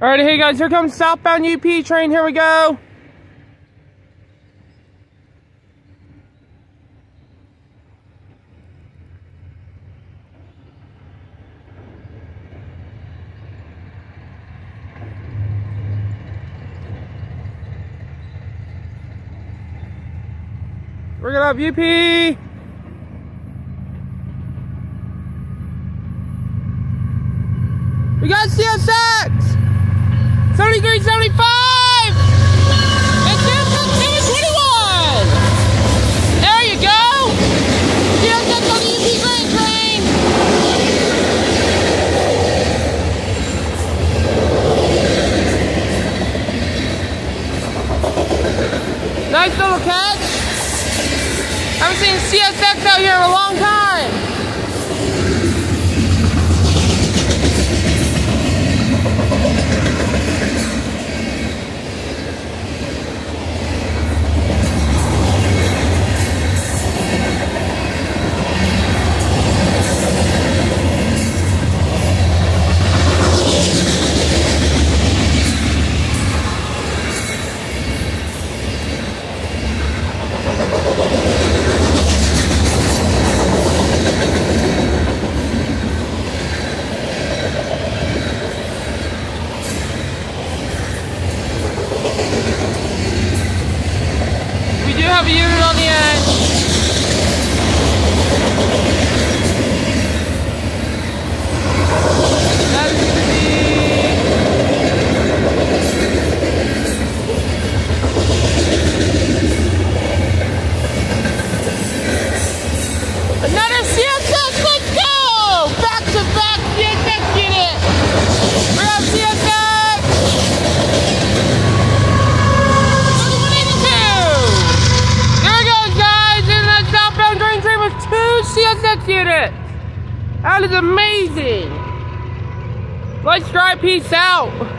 Alright, hey guys, here comes southbound UP train. Here we go. Bring it up, UP! We got CSX! 73, 75! And CSX 721! There you go! CSX on the UP Grain Train! Nice little catch! I Haven't seen CSX out here in a long time! Have a on the end. That is gonna be Another CSX, let's go! Back to back CSX unit! Grab CSX! 182! There it goes, guys! In that southbound train train with two CSX units! That is amazing! Let's try peace out!